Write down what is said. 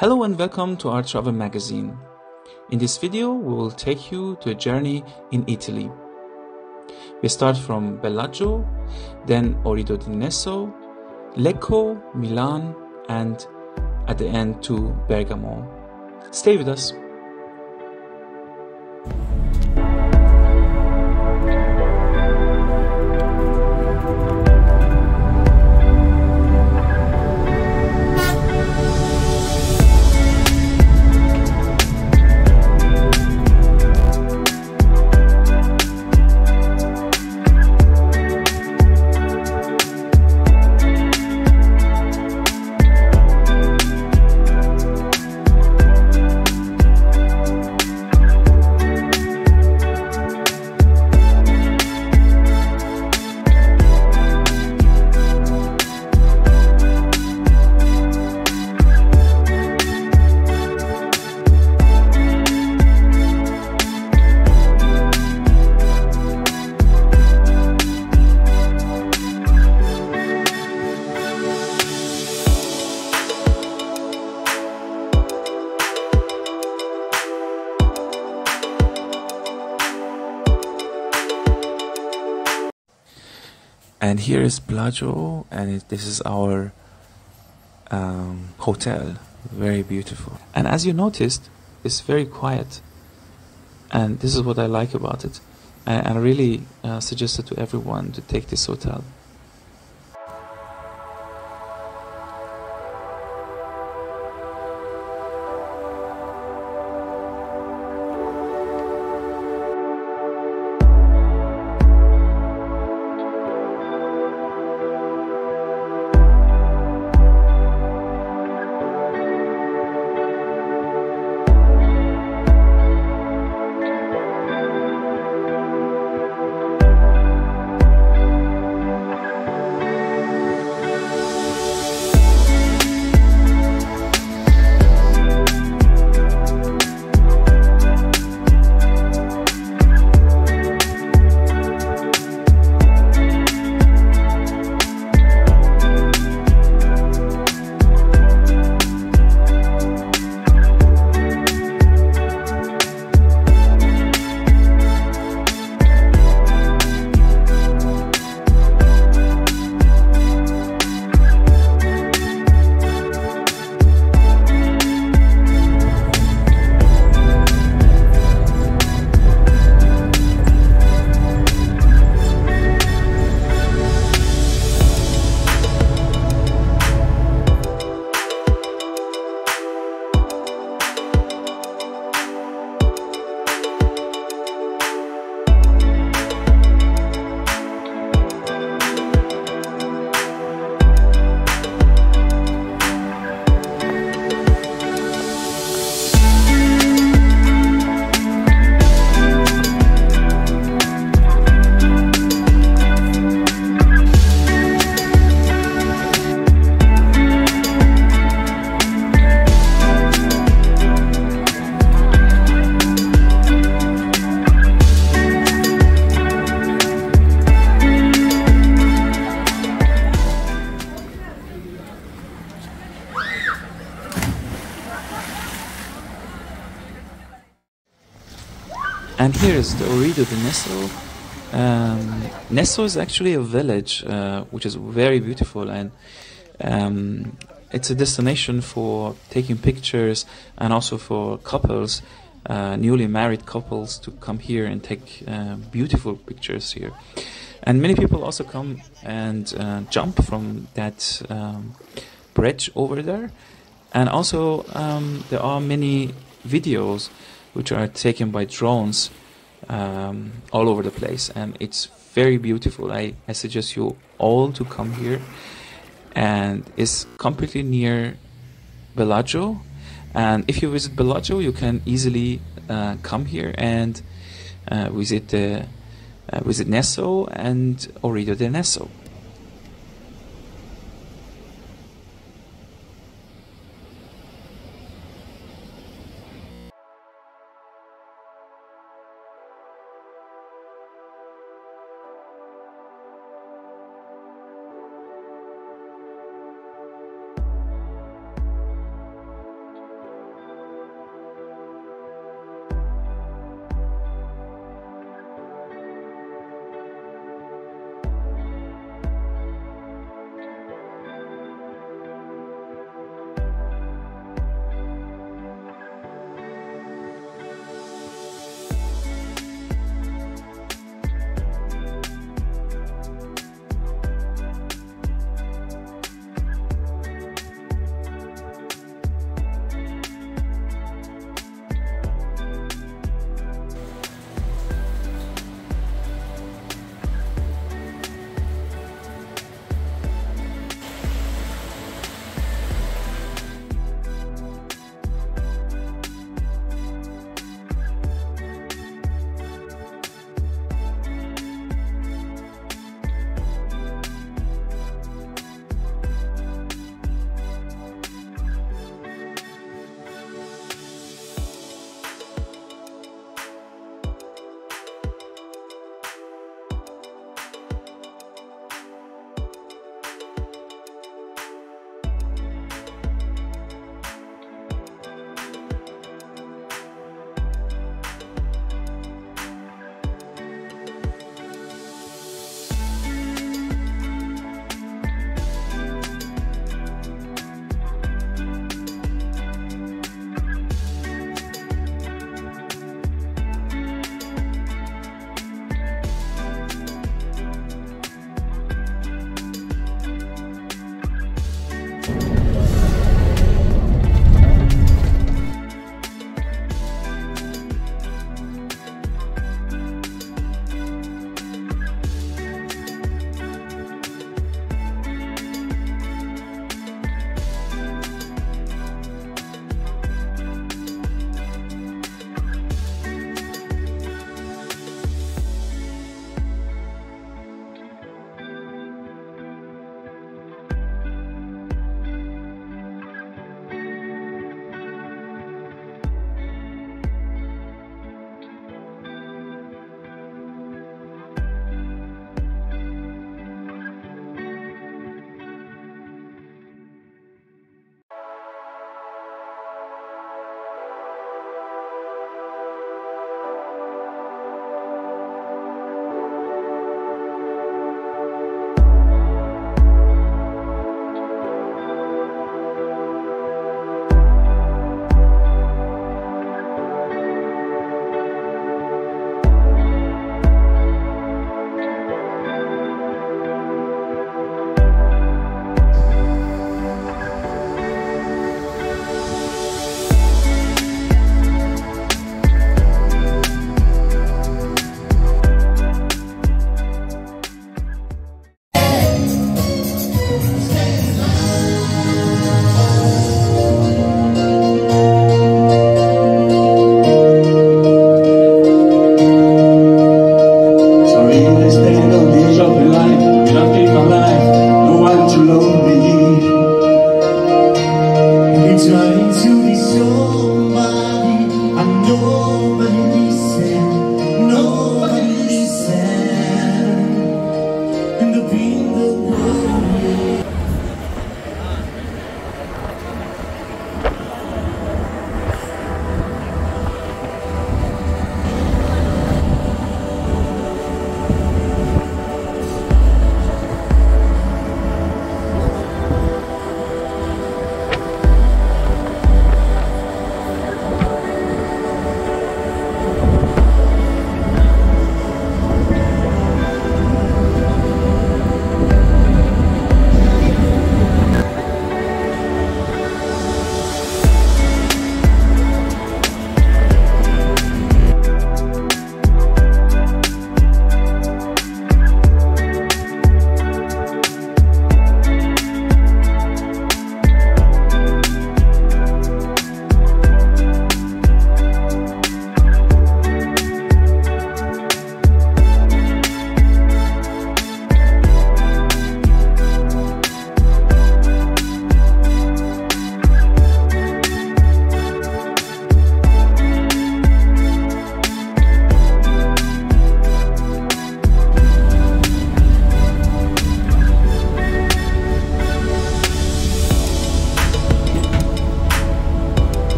Hello and welcome to our travel magazine. In this video, we will take you to a journey in Italy. We start from Bellagio, then Orrido di Nesso, Lecco, Milan, and at the end to Bergamo. Stay with us. And here is Bellagio, and it, this is our um, hotel. Very beautiful. And as you noticed, it's very quiet. And this is what I like about it. And I really uh, suggest it to everyone to take this hotel. And here is the Orrido di Nesso. Um, Nesso is actually a village uh, which is very beautiful and um, it's a destination for taking pictures and also for couples, uh, newly married couples, to come here and take uh, beautiful pictures here. And many people also come and uh, jump from that um, bridge over there. And also, um, there are many videos which are taken by drones um, all over the place, and it's very beautiful. I, I suggest you all to come here, and it's completely near Bellagio. And if you visit Bellagio, you can easily uh, come here and uh, visit the uh, visit Nesso and Orrido de Nesso.